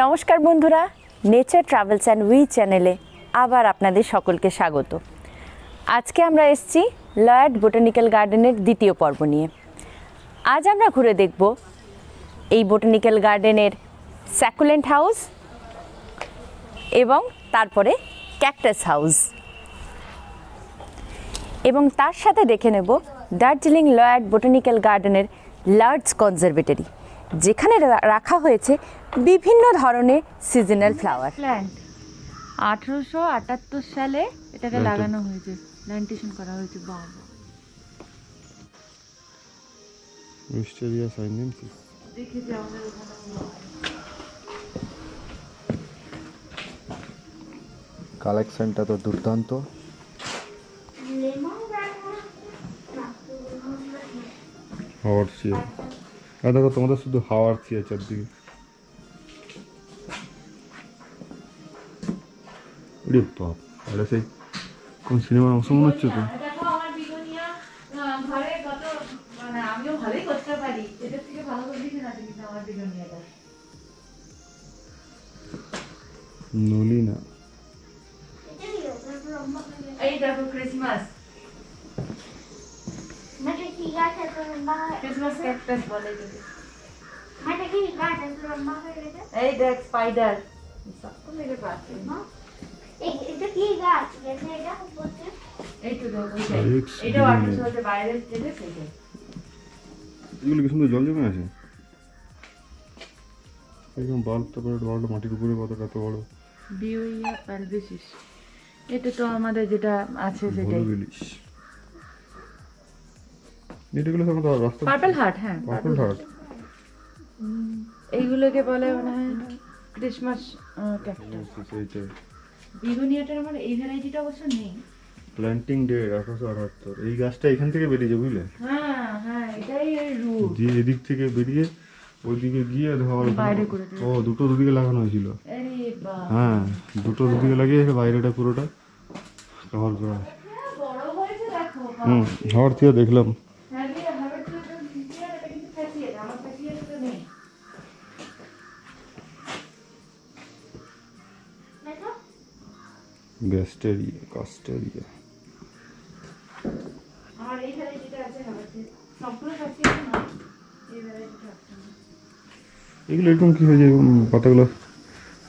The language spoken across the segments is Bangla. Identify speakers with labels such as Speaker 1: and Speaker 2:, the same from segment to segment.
Speaker 1: নমস্কার বন্ধুরা নেচার ট্রাভেলস অ্যান্ড উই চ্যানেলে আবার আপনাদের সকলকে স্বাগত। আজকে আমরা এসছি লয়ার্ড বোটানিক্যাল গার্ডেনের দ্বিতীয় পর্ব নিয়ে। আজ আমরা ঘুরে দেখব এই বোটানিক্যাল গার্ডেনের স্যাকুলেন্ট হাউস এবং তারপরে ক্যাকটাস হাউস এবং তার সাথে দেখে নেব দার্জিলিং লয়ার্ড বোটানিক্যাল গার্ডেনের লার্জ কনজারভেটরি যেখানে রাখা হয়েছে বিভিন্ন ধরনের সিজনাল ফ্লাওয়ার।
Speaker 2: প্ল্যান্ট আঠারোশো আটাত্তর সালে এটাকে লাগানো হয়েছে। প্ল্যান্টেশন করা হয়েছে বাবা
Speaker 3: মিস্টেরিয়াস আইনেন্সিস
Speaker 2: দেখেছি আমাদের
Speaker 3: কালেকশনটা তো দুর্দান্ত। হাওয়ার চেয়ার আর দেখো তোমাদের শুধু হাওয়ার চেয়ার চারদিকে। ওরে বাপ এটা সেই কোন সিনেমার অংশ মনে হচ্ছে তো?
Speaker 2: দেখো আমার বিগনিয়া ঘরে
Speaker 4: Mata tiga satu lembah,
Speaker 2: Christmas cactus বলে
Speaker 4: satu lembah itu.
Speaker 2: এই দেখ স্পাইডার সব মেরে পাচ্ছে
Speaker 4: putih.
Speaker 2: এই তো দেখো এটা. বাইরে যেতে সেটাই
Speaker 3: এগুলো কি সুন্দর জল জমে আছে? একদম বাল্ব তারপরে বাল্বটা মাটির উপরে কত কত বড়?
Speaker 2: বিউইয়া প্যালভিসিস এটা তো আমাদের যেটা আছে সেটাই।
Speaker 3: রাস্তা
Speaker 2: পার্পল হার্ট হ্যাঁ।
Speaker 3: পার্পল হার্ট
Speaker 2: এইগুলোকে বলে মনে হয় ক্রিসমাস ক্যাকটাস
Speaker 3: সেইটাই
Speaker 2: বিগুনিয়াটার আমার এই ভ্যারাইটিটা অবশ্য নেই।
Speaker 3: প্ল্যান্টিং ডেট আঠারোশো এই গাছটা এখান থেকে বেরিয়েছে বুঝলে?
Speaker 2: হ্যাঁ হ্যাঁ এটাই রুট
Speaker 3: দিয়ে এদিক থেকে বেরিয়ে ওইদিকে গিয়ে ধর। ও দুটো দুদিকে লাগানো হয়েছিল। হ্যাঁ দুটো দুদিকে লাগিয়ে বাইরেটা পুরোটা কভার করা। হুম থেকে দেখলাম
Speaker 2: হ্যাঁ দিয়ে হার্ট তো এটা কিন্তু ফ্যাসিয়েট আমার ফ্যাসিয়েট তো নেই
Speaker 4: Betul?
Speaker 3: গ্যাস্টেরিয়া কাস্টেরিয়া
Speaker 2: আমার এই ভ্যারাইটিটা আছে হার্টে সম্পূর্ণ ফ্যাসিয়েট না এই ভ্যারাইটিটা আছে
Speaker 3: এগুলো এরকম কি হয়েছে এরকম পাতাগুলো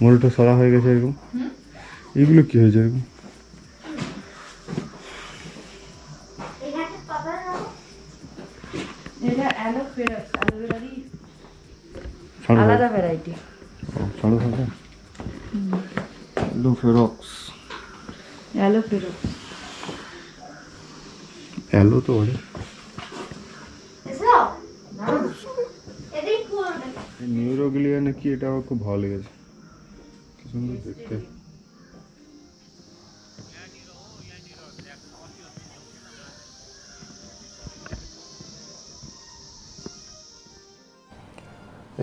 Speaker 3: মরিটা সারা হয়ে গেছে এরকম
Speaker 2: হুম?
Speaker 3: এগুলো কি হয়েছে এরকম
Speaker 4: Ini ada apa nama?
Speaker 2: এটা অ্যালোভেরাস অ্যালোভেরারই
Speaker 3: ছাড়ো
Speaker 2: আলাদা ভ্যারাইটি
Speaker 3: ও, ছাড়ো ছাড়ো ফেরক্স
Speaker 2: অ্যালোভেরাস
Speaker 3: অ্যালো তো বলে
Speaker 4: Eso? Ini cool.
Speaker 3: নিউরোগ্লিয়া নাকি এটা আমার খুব ভালো লেগেছে কি সুন্দর দেখতে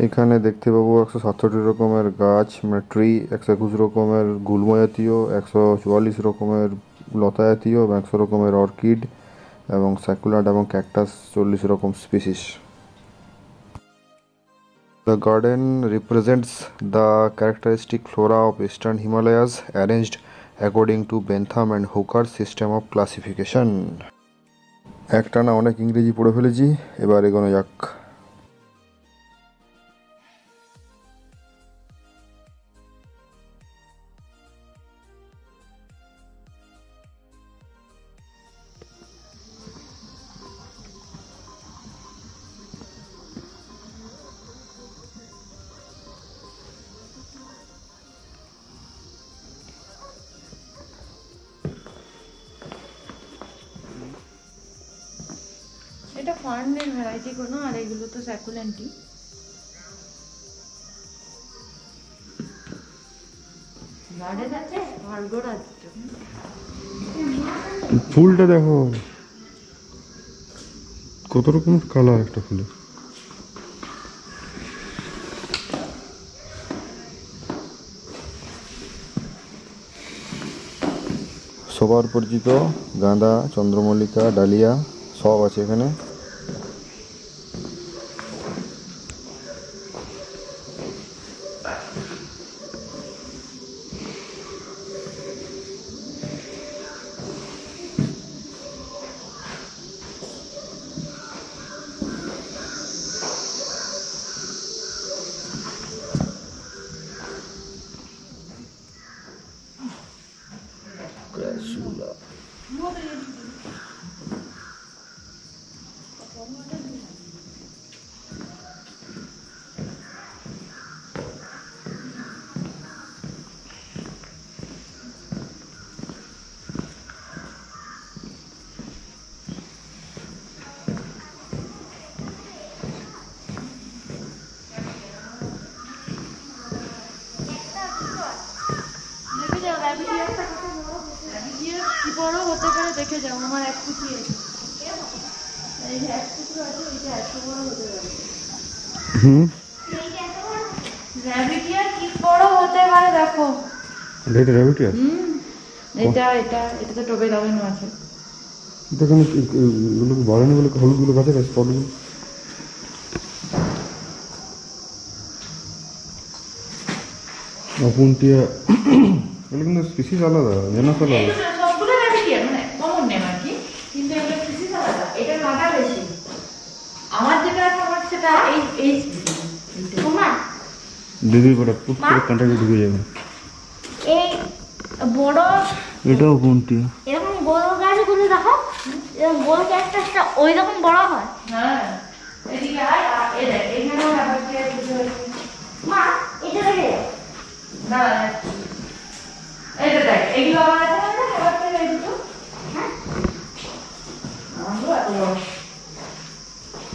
Speaker 3: এখানে দেখতে পাবো একশো সাতষট্টি রকমের গাছ মানে ট্রি একশো একুশ রকমের গুল্ম জাতীয় একশো চুয়াল্লিশ রকমের লতা জাতীয় এবং একশো রকমের অর্কিড এবং স্যাকুলাট এবং ক্যাকটাস চল্লিশ রকম species The garden represents the characteristic flora of eastern Himalayas arranged according to Bentham and Hooker's system of classification. একটা না, অনেক ইংরেজি পড়ে ফেলেছি, এবার এগোনো যাক
Speaker 2: এটা ফার্নের ভ্যারাইটি কোনো আর এগুলো তো স্যাকুলেন্টই গার্ডেন আছে? ভার্গোর আছে
Speaker 3: ফুলটা দেখো। কত রকম কালার একটা ফুলের। সবার পরিচিত গাঁদা চন্দ্রমল্লিকা ডালিয়া সব আছে এখানে।
Speaker 2: দেখে যাও আমার এক কুচি আছে। এই যে এক টুকরো আছে এই এত বড় হতে পারে।
Speaker 3: হুম?
Speaker 2: র্যাবিটিয়ার কি বড় হতে পারে দেখো।
Speaker 3: এটা
Speaker 2: হুম এটা এটা এটা তো টোবে লাগানো আছে
Speaker 3: দেখুন এগুলো বাড়ানি বলে হলুদগুলো অপুনটিয়া এগুলো কিন্তু স্পিসিস আলাদা জেনাস আলাদা
Speaker 2: এগুলো সবগুলো র্যাবিটিয়ার মানে কমন নেম আর কি কিন্তু এগুলো স্পিসিস আলাদা এটা কাটা বেশি আমার যেটা আছে আমার সেটা এই
Speaker 3: বড় পুট করে ঢুকে যাবে।
Speaker 4: এই বড়
Speaker 3: এটাও অপুনটিয়া
Speaker 4: এরকম বড় গাছগুলো দেখো এরকম বড় ক্যাকটাসটা ওই রকম বড় হয়।
Speaker 2: হ্যাঁ এদিকে আয় আর এ দেখ এখানেও র্যাবিটিয়ার কিছু হয়েছে
Speaker 4: মা এটা দেখে
Speaker 2: না এটা দেখ এগুলো আমার আছে না এবার দুটো?
Speaker 4: হ্যাঁ।
Speaker 2: আমারও এত বড়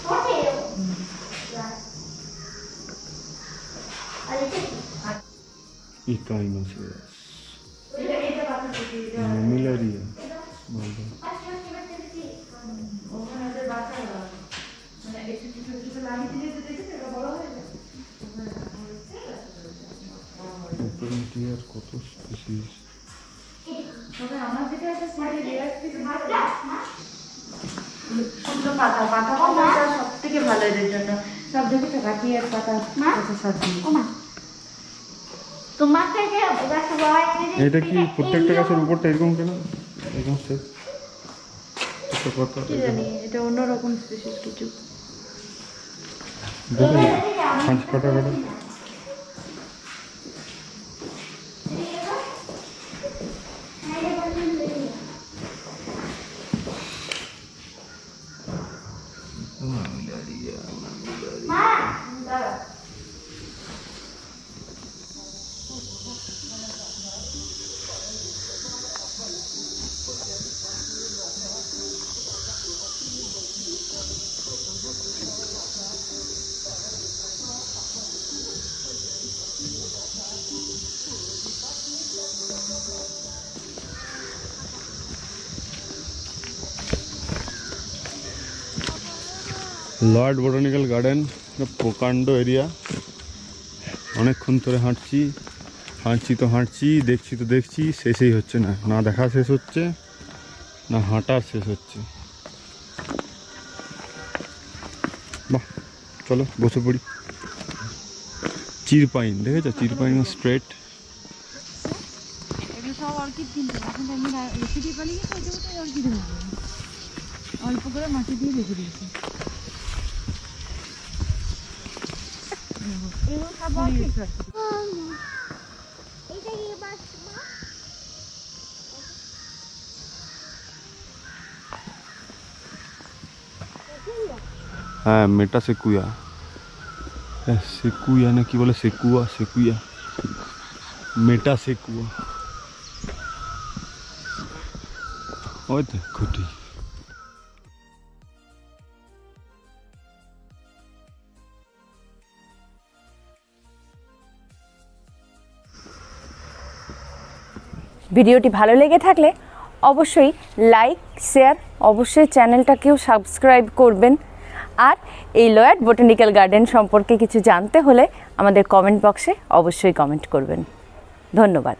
Speaker 4: ওঠে এরকম। আর এটা কি?
Speaker 3: ইকাইনোসিয়াস
Speaker 2: এটা এটা পাতা দিদি এটা
Speaker 3: মিলারিয়া
Speaker 2: ওখানে ওদের বাচ্চা হলো মানে একটু কিছু কিছু লাগিয়ে দিলে তো দেখেছ এটা বড় হয়ে যায়
Speaker 3: অপুনটিয়ার কত স্পিসিস
Speaker 2: পাতা পাতা সব থেকে ভালো এদের জন্য সব দেখেছ কাটিয়ার পাতা
Speaker 4: যে-
Speaker 3: এটা কি প্রত্যেকটা গাছের উপরটা এরকম কেন? এরকম শেপ?
Speaker 2: কি জানি এটা অন্যরকম স্পেশাল কিছু।
Speaker 3: দেখুন পাঁচ কাটা কাটা। লর্ড বোটানিক্যাল গার্ডেন প্রকাণ্ড এরিয়া অনেকক্ষণ ধরে হাঁটছি হাঁটছি তো হাঁটছি, দেখছি তো দেখছি, শেষেই হচ্ছে না। না দেখা শেষ হচ্ছে, না হাঁটার শেষ হচ্ছে। বাহ, চলো বসে পড়ি। চিরপাইন, দেখেছ? চিরপাইন স্ট্রেট
Speaker 2: অল্প করে মাটি দিয়ে রেখে দিয়েছি।
Speaker 4: এগুলো সব অর্কিড। এটা কি বাস মা?
Speaker 3: হ্যাঁ মেটা সেকুয়া হ্যাঁ সেকুয়া না কি বলে সেকুয়া সেকুয়া মেটা সেকুয়া ওই
Speaker 1: ভিডিওটি ভালো লেগে থাকলে অবশ্যই লাইক, শেয়ার, অবশ্যই চ্যানেলটাকেও সাবস্ক্রাইব করবেন। আর এই লয়ার্ড বোটানিক্যাল গার্ডেন সম্পর্কে কিছু জানতে হলে আমাদের কমেন্ট বক্সে অবশ্যই কমেন্ট করবেন। ধন্যবাদ।